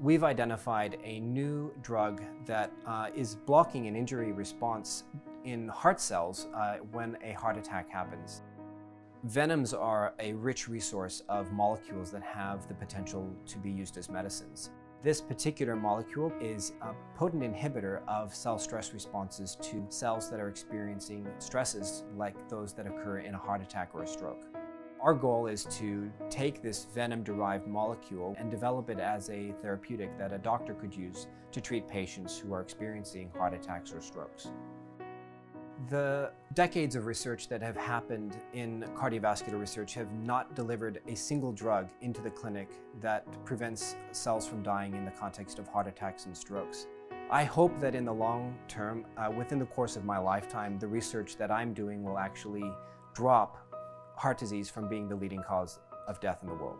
we've identified a new drug that uh, is blocking an injury response in heart cells uh, when a heart attack happens. Venoms are a rich resource of molecules that have the potential to be used as medicines. This particular molecule is a potent inhibitor of cell stress responses to cells that are experiencing stresses like those that occur in a heart attack or a stroke. Our goal is to take this venom-derived molecule and develop it as a therapeutic that a doctor could use to treat patients who are experiencing heart attacks or strokes. The decades of research that have happened in cardiovascular research have not delivered a single drug into the clinic that prevents cells from dying in the context of heart attacks and strokes. I hope that in the long term, uh, within the course of my lifetime, the research that I'm doing will actually drop heart disease from being the leading cause of death in the world.